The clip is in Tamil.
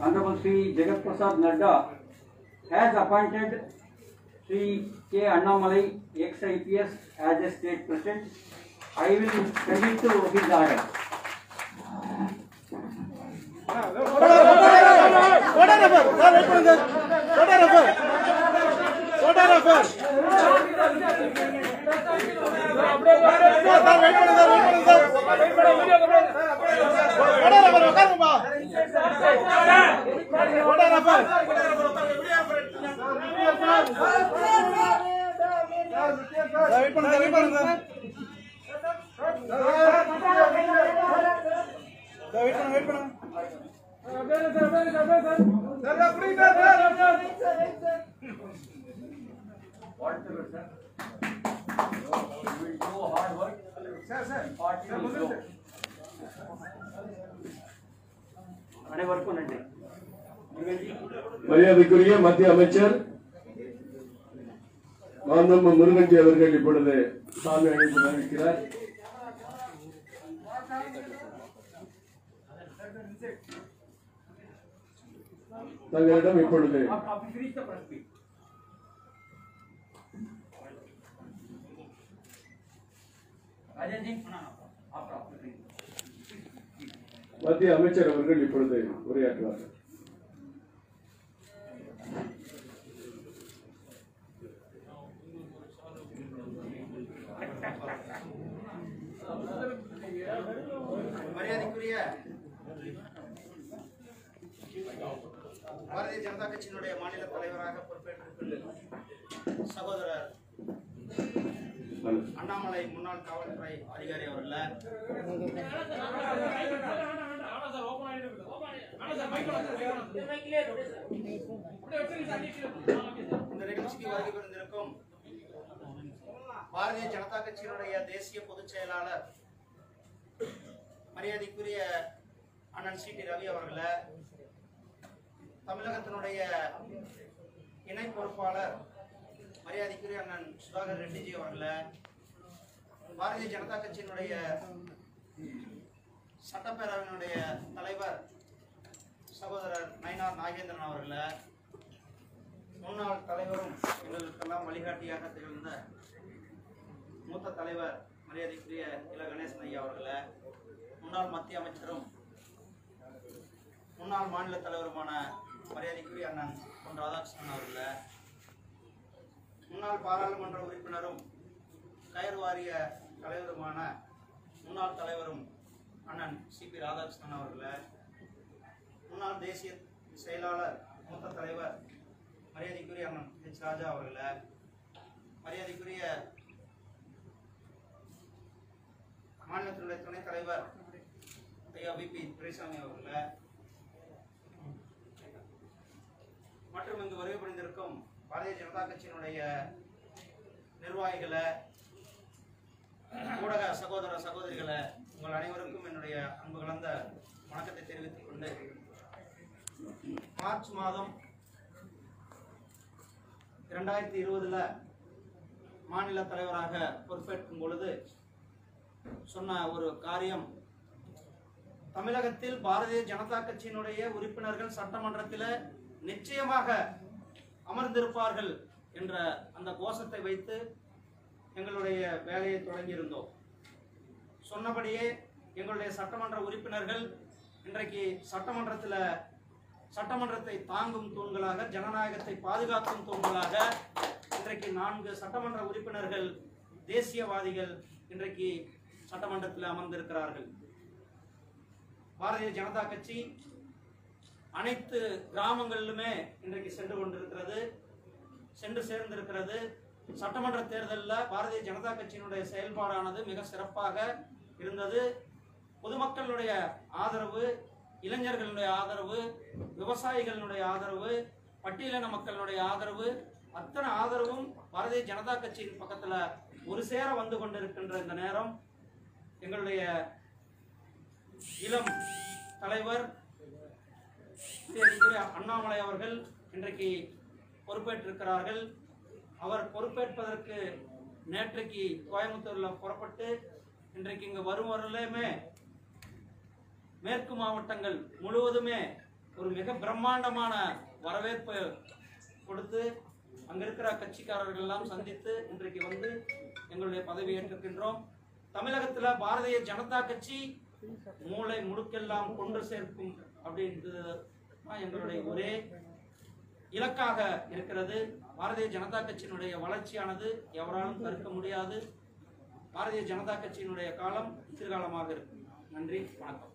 Honorable Sri Jagat Prasad Nadda has appointed Sri K. Annamalai, ex-IPS, as a state president. I will send it to his order. Whatever, sir. மரியாதைக்குரிய மத்திய அமைச்சர் மாந்தம்ப முருகன்ஜி அவர்கள் இப்பொழுது சாமி அழைப்பு அறிவிக்கிறார் தங்களிடம் இப்பொழுது மத்திய அமைச்சர் அவர்கள் இப்பொழுது உரையாற்றுவார்கள் மரியாதைக்குரிய பாரதிய ஜனதா கட்சியினுடைய மாநில தலைவராக பொறுப்பேற்றிருக்கின்ற சகோதரர் அண்ணாமலை முன்னாள் காவல்துறை அதிகாரி அவர்கள. இந்த நிகழ்ச்சிக்கு வருகை புரிந்திருக்கும் பாரதிய ஜனதா கட்சியினுடைய தேசிய பொதுச் செயலாளர் மரியாதைக்குரிய அண்ணன் சி டி ரவி அவர்கள தமிழகத்தினுடைய இணை பொறுப்பாளர் மரியாதைக்குரிய அண்ணன் சுதாகர் ரெட்டிஜி அவர்களை பாரதிய ஜனதா கட்சியினுடைய சட்டப்பேரவையினுடைய தலைவர் சகோதரர் நயனார் நாகேந்திரன் அவர்களை முன்னாள் தலைவரும் எங்களுக்கெல்லாம் வழிகாட்டியாக திகழ்ந்த மூத்த தலைவர் மரியாதைக்குரிய இல கணேசன் ஐயா அவர்களை முன்னாள் மத்திய அமைச்சரும் முன்னாள் மாநில தலைவருமான மரியாதைக்குரிய அண்ணன் பொன் ராதாகிருஷ்ணன் அவர்கள முன்னாள் பாராளுமன்ற உறுப்பினரும் கயர் வாரிய தலைவருமான முன்னாள் தலைவரும் அண்ணன் சி பி ராதாகிருஷ்ணன் அவர்கள முன்னாள் தேசிய செயலாளர் மூத்த தலைவர் மரியாதைக்குரிய அண்ணன் ஹெச் ராஜா அவர்கள மரியாதைக்குரிய மாநிலத்தினுடைய துணைத் தலைவர் ஐயா விபி துரைசாமி அவர்களை இங்கு வருகை புரிந்திருக்கும் பாரதிய ஜனதா கட்சியினுடைய நிர்வாகிகளை ஊடக சகோதர சகோதரிகளை உங்கள் அனைவருக்கும் என்னுடைய அன்பு கலந்த வணக்கத்தை தெரிவித்துக் கொண்டு மார்ச் மாதம் இரண்டாயிரத்தி இருபதுல மாநில தலைவராக பொறுப்பேற்கும் பொழுது சொன்ன ஒரு காரியம் தமிழகத்தில் பாரதிய ஜனதா கட்சியினுடைய உறுப்பினர்கள் சட்டமன்றத்தில் நிச்சயமாக அமர்ந்திருப்பார்கள் என்ற அந்த கோஷத்தை வைத்து எங்களுடைய வேலையை தொடங்கியிருந்தோம். சொன்னபடியே எங்களுடைய சட்டமன்ற உறுப்பினர்கள் இன்றைக்கு சட்டமன்றத்தில் சட்டமன்றத்தை தாங்கும் தூண்களாக ஜனநாயகத்தை பாதுகாக்கும் தூண்களாக இன்றைக்கு நான்கு சட்டமன்ற உறுப்பினர்கள் தேசியவாதிகள் இன்றைக்கு சட்டமன்றத்தில் அமர்ந்திருக்கிறார்கள். பாரதிய ஜனதா கட்சி அனைத்து கிராமங்களிலுமே இன்றைக்கு சென்று கொண்டிருக்கிறது சென்று சேர்ந்திருக்கிறது. சட்டமன்ற தேர்தலில் பாரதிய ஜனதா கட்சியினுடைய செயல்பாடானது மிக சிறப்பாக இருந்தது. பொதுமக்களுடைய ஆதரவு இளைஞர்களுடைய ஆதரவு விவசாயிகளுடைய ஆதரவு பட்டியலின மக்களுடைய ஆதரவு அத்தனை ஆதரவும் பாரதிய ஜனதா கட்சியின் பக்கத்தில் ஒரு சேர வந்து கொண்டிருக்கின்ற இந்த நேரம் எங்களுடைய இளம் தலைவர் மரியாதைக்குரிய அண்ணாமலை அவர்கள் இன்றைக்கு பொறுப்பேற்றிருக்கிறார்கள். அவர் பொறுப்பேற்பதற்கு நேற்றைக்கு கோயம்புத்தூரில் புறப்பட்டு இன்றைக்கு இங்கு வரும் வரலையுமே மேற்கு மாவட்டங்கள் முழுவதுமே ஒரு மிக பிரம்மாண்டமான வரவேற்பு கொடுத்து அங்கே இருக்கிற கட்சிக்காரர்கள் எல்லாம் சந்தித்து இன்றைக்கு வந்து எங்களுடைய பதவி ஏற்றிருக்கின்றோம் தமிழகத்தில் பாரதிய ஜனதா கட்சி மூளை முடுக்கெல்லாம் கொண்டு சேர்க்கும் அப்படின்றது எங்களுடைய ஒரே இலக்காக இருக்கிறது. பாரதிய ஜனதா கட்சியினுடைய வளர்ச்சியானது எவராலும் தடுக்க முடியாது. பாரதிய ஜனதா கட்சியினுடைய காலம் எதிர்காலமாக இருக்கும் நன்றி வணக்கம்.